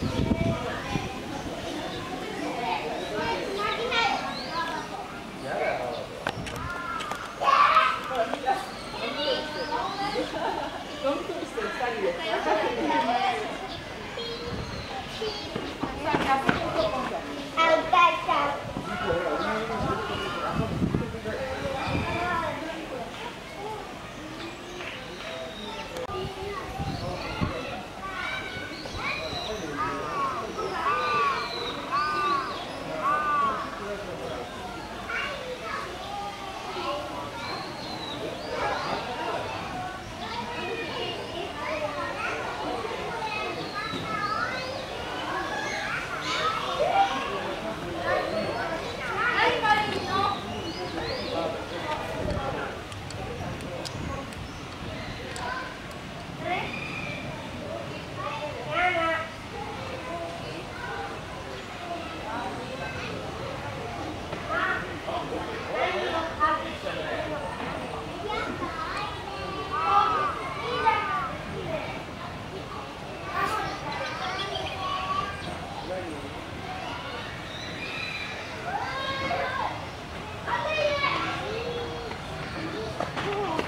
Don't push the Oh.